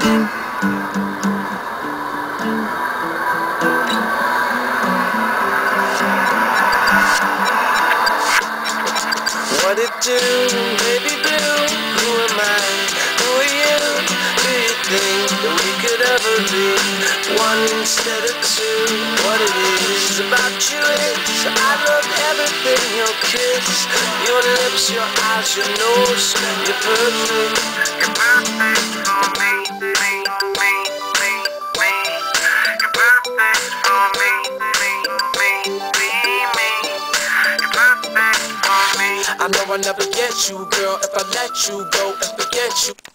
What it do, baby blue? Who am I? Who are you? Do you think that we could ever be one instead of two? What it is about you is I love everything. Your kiss, your lips, your eyes, your nose, your perfume. I know I'll never get you, girl, if I let you go and forget you.